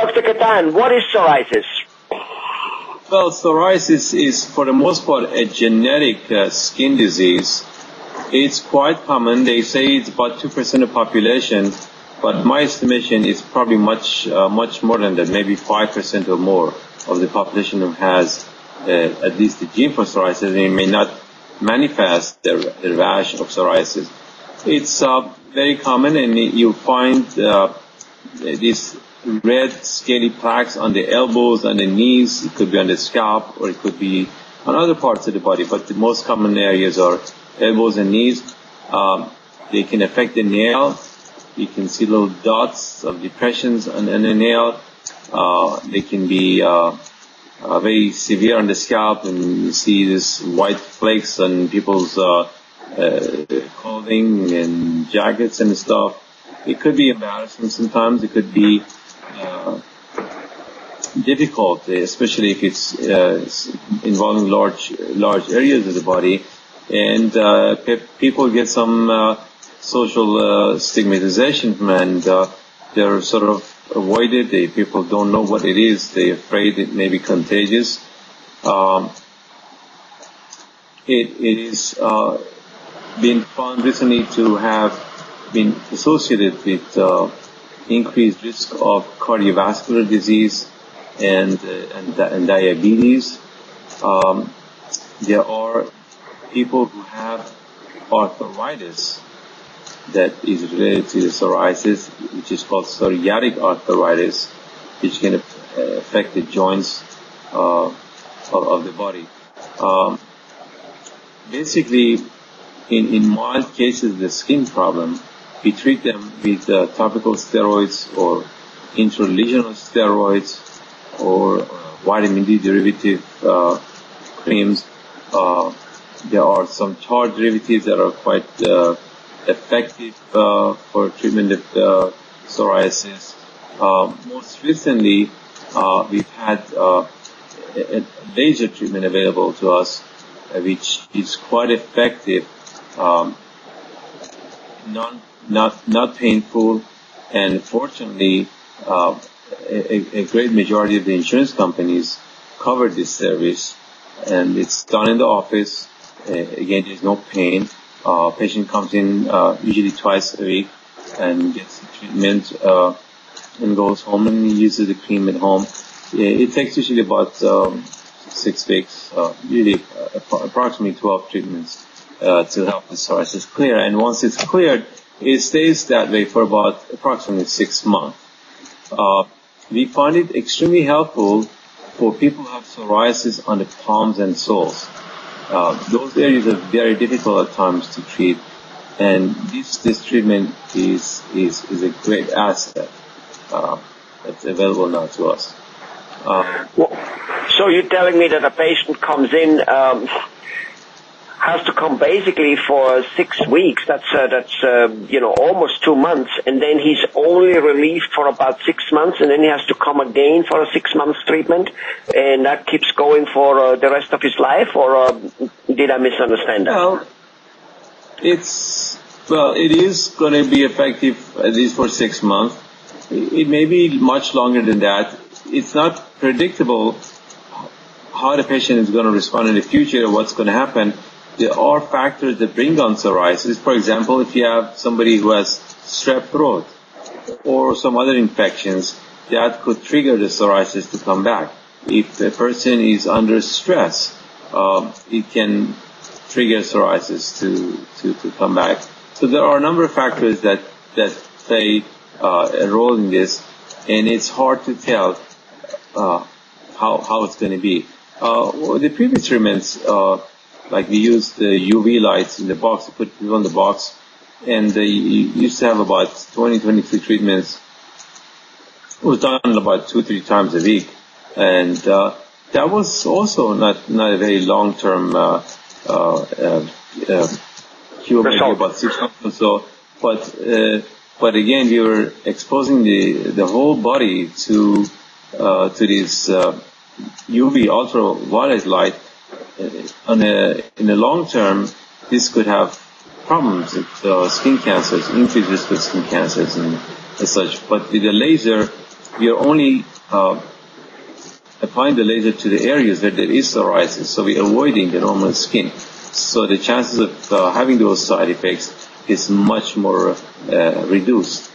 Dr. Ghatan, what is psoriasis? Well, psoriasis is, for the most part, a genetic uh, skin disease. It's quite common. They say it's about 2% of population, but my estimation is probably much, uh, much more than that, maybe 5% or more of the population who has uh, at least the gene for psoriasis, and may not manifest the, the rash of psoriasis. It's uh, very common, and you find uh, these red scaly plaques on the elbows and the knees. It could be on the scalp, or it could be on other parts of the body. But the most common areas are elbows and knees. Um, they can affect the nail. You can see little dots of depressions on, on the nail. Uh, they can be uh, uh, very severe on the scalp, and you see these white flakes on people's uh, uh, clothing and jackets and stuff. It could be embarrassing sometimes. It could be difficult, especially if it's uh, involving large large areas of the body, and uh, pe- people get some uh, social uh, stigmatization, and they're sort of avoided. They, people don't know what it is. They're afraid it may be contagious. Um, it, it is uh, been found recently to have been associated with uh, increased risk of cardiovascular disease and uh, and, and, diabetes. Um, there are people who have arthritis that is related to the psoriasis, which is called psoriatic arthritis, which can affect the joints uh, of, of, the body. Um, basically, in, in mild cases, the skin problem, we treat them with uh, topical steroids or intralesional steroids or uh, vitamin D derivative uh, creams. Uh, there are some tar derivatives that are quite uh, effective uh, for treatment of uh, psoriasis. Uh, most recently, we've had a, laser treatment available to us, which is quite effective, um, non, not not painful, and fortunately, uh, a, a, great majority of the insurance companies cover this service, and it's done in the office. Uh, again, there's no pain. Uh, patient comes in uh, usually twice a week and gets treatment uh, and goes home and uses the cream at home. It takes usually about um, six weeks, uh, usually uh, approximately 12 treatments uh, to help the psoriasis clear. And once it's cleared, it stays that way for about approximately six months. We find it extremely helpful for people who have psoriasis on the palms and soles. Uh, those areas are very difficult at times to treat, and this this treatment is is is a great asset uh, that's available now to us. Uh, well, so you're telling me that a patient comes in. Um, has to come basically for six weeks. That's uh, that's uh, you know almost two months, and then he's only relieved for about six months, and then he has to come again for a six months treatment, and that keeps going for uh, the rest of his life. Or uh, did I misunderstand that? Well, it's well, it is going to be effective at least for six months. It may be much longer than that. It's not predictable how the patient is going to respond in the future, what's going to happen there are factors that bring on psoriasis. For example, if you have somebody who has strep throat or some other infections, that could trigger the psoriasis to come back. If a person is under stress, um, it can trigger psoriasis to, to, to come back. So there are a number of factors that, that play uh, a role in this, and it's hard to tell uh, how, how it's going to be. Uh, the previous treatments, uh, like we used the UV lights in the box, we put it on the box, and uh, used to have about 20, 23 treatments. It was done about two, three times a week, and uh, that was also not not a very long term uh, uh, uh, uh, cure, maybe about six months or so. But uh, but again, we were exposing the the whole body to uh, to this uh, UV ultraviolet light on a, in the long term, this could have problems with uh, skin cancers, increased risk of skin cancers and, and such. But with the laser, we are only uh, applying the laser to the areas where there is psoriasis, so we're avoiding the normal skin. So the chances of uh, having those side effects is much more uh, reduced.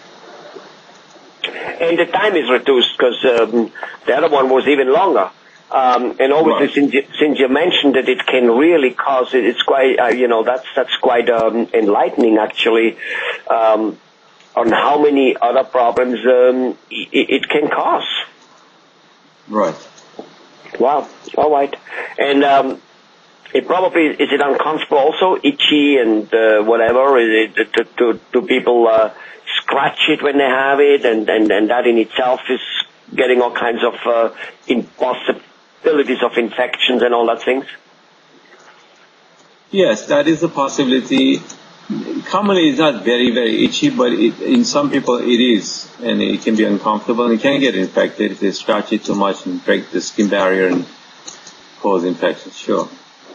And the time is reduced because um, the other one was even longer. Um, and obviously, Right. since, you, since you mentioned that it can really cause it, it's quite, uh, you know, that's that's quite um, enlightening actually, um, on how many other problems um, it, it can cause. Right. Wow. All right. And um, it probably is it uncomfortable also, itchy and uh, whatever. Is it do, do, do people uh, scratch it when they have it, and, and and that in itself is getting all kinds of uh, impossibilities of infections and all that things. Yes, that is a possibility. Commonly, it's not very, very itchy, but it, in some people it is, and it can be uncomfortable, and it can get infected if they scratch it too much and break the skin barrier and cause infections. Sure.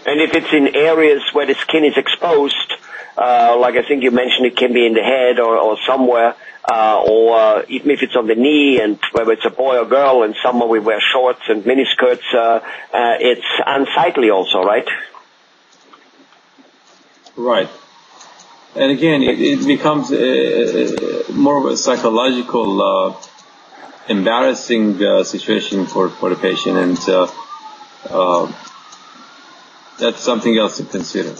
And if it's in areas where the skin is exposed, uh, like I think you mentioned, it can be in the head or, or somewhere, uh, or uh, even if it's on the knee, and whether it's a boy or girl, and someone we wear shorts and miniskirts, uh, uh, it's unsightly also, right? Right. And again, it, it becomes uh, more of a psychological, uh, embarrassing uh, situation for, for the patient, and uh, uh, that's something else to consider.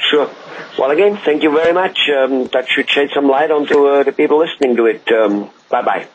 Sure. Well, again, thank you very much. Um, that should shed some light onto uh, the people listening to it. Um, bye bye.